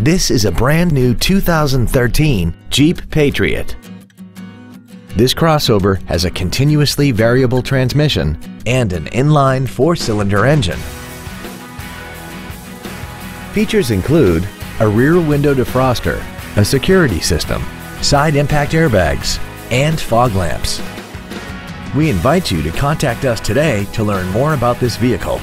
This is a brand new 2013 Jeep Patriot. This crossover has a continuously variable transmission and an inline four-cylinder engine. Features include a rear window defroster, a security system, side impact airbags, and fog lamps. We invite you to contact us today to learn more about this vehicle.